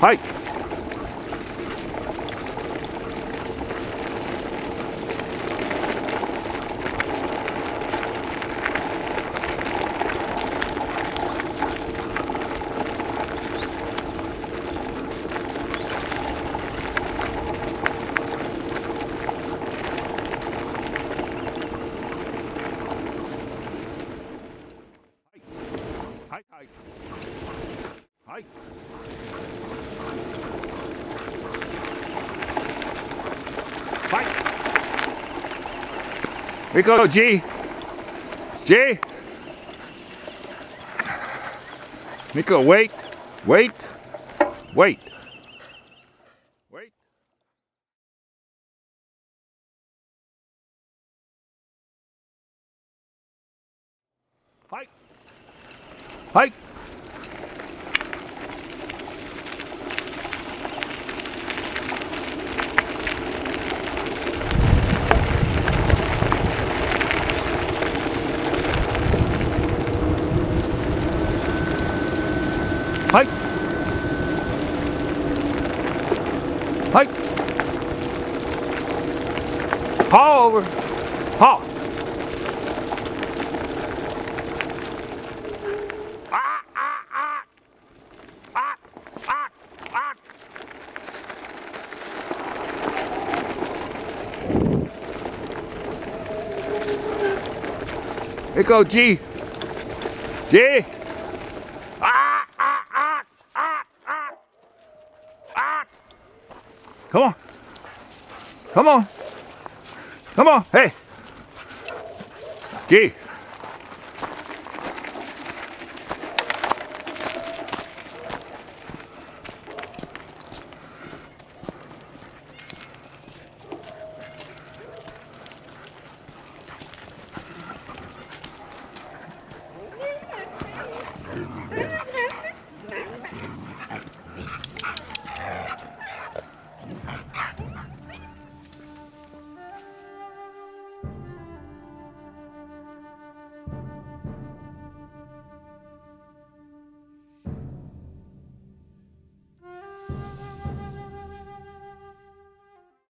はい。はい。はい。はい。Rico, Gee. Gee. Miko, wait. Wait. Wait. Wait. はい。はいはいパーパー Here go Gee. Gee. Ah! Come on. Come on. Come on. Hey. Gee.